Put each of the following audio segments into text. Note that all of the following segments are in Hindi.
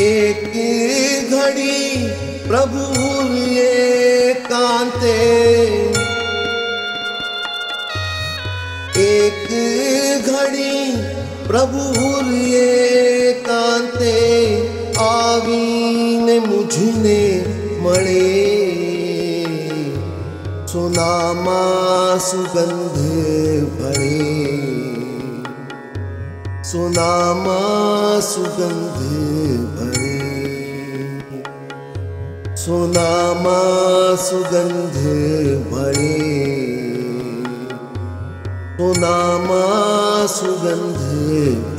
एक घड़ी प्रभु ये कांते। एक घड़ी प्रभु ये कांते। आवीन मुझने मळे सुनामा सुगंध भरे। सुनामा सुगंध सुनामा सुगंध भरे सुनामा सुगंध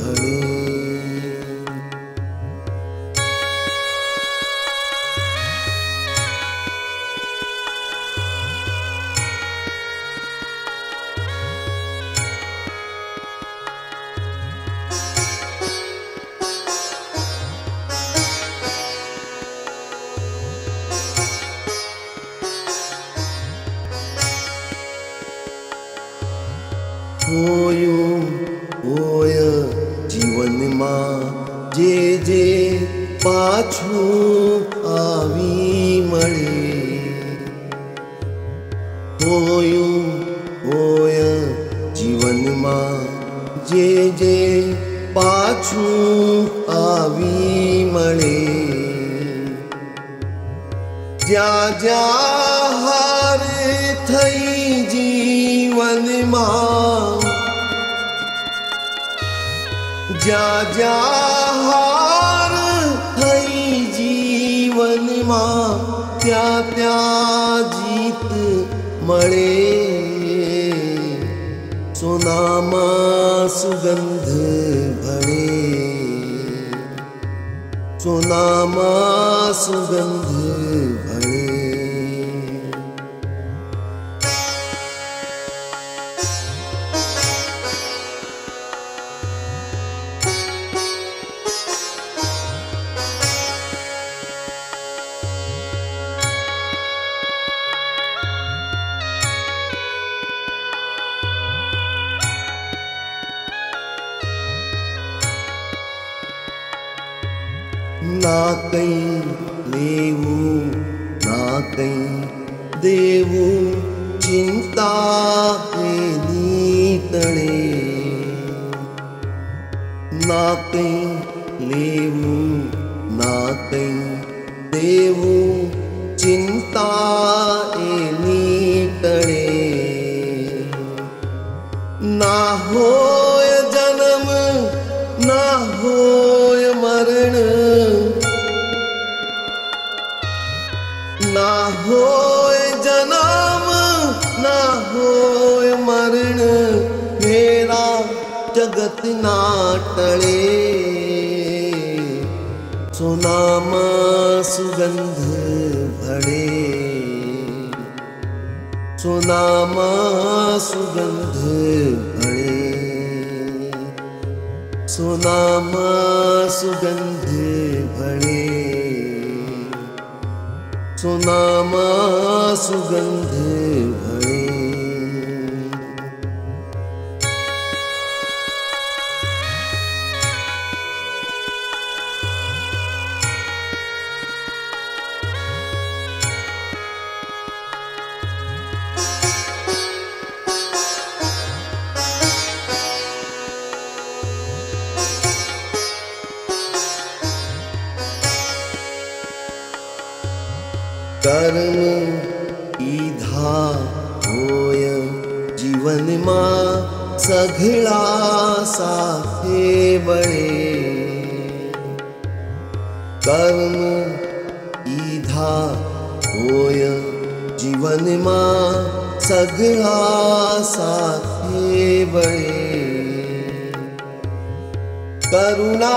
જીવનમાં જે જે પાછું આવી મળે હોયું હોય જીવનમાં જે જે પાછું આવી મળે જ્યાં જ્યાં जा जा हार है जीवन माँ, क्या क्या जीत मरे। सुनामा सुगंध भरे। सुनामा सुगंध भरे। ना कई लेवो, ना कई देवो। चिंता है नीतड़े। ना कई लेवो, ना कई देवो। चिंता है नीतड़े। ना हो ना हो जन्म, ना हो मरण। मेरा जगत ना टले। सुनाम सुगंध भरे। सुनाम सुगंध भरे। सुनाम सुगंध भरे। सुनामा सुगन्धे कर्म ईधा होय जीवन माँ सघड़ा साथे बड़े कर्म ईधा होय जीवन माँ सघड़ा साथे बड़े करुणा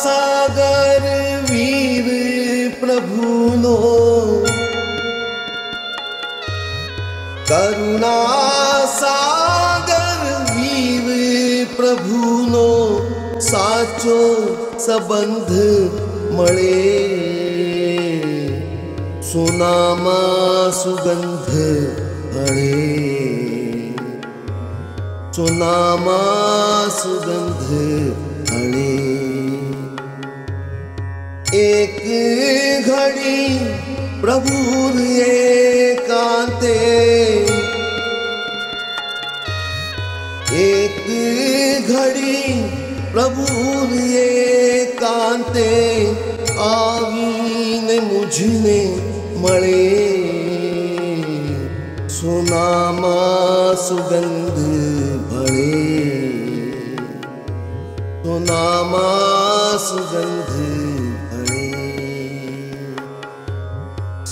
सागर वीर प्रभु भूलो करुणा सागर वीर प्रभु नो साचो संबंध मे सुनामा सुगंध अरे सुनामा सुगंध एक घड़ी प्रभु कांते एक घड़ी प्रभु कांते आवीन मुझने मरे। सुनामा सुगंध भरे। सुनामा सुगंध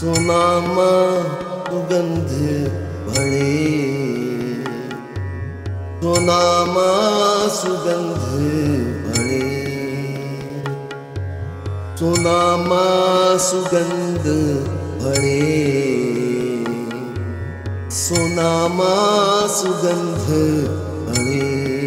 सुनामा तो सुगंध भरे। सुनामा सुगंध भरे। सुनामा सुगंध भरे। सुनामा सुगंध भरे।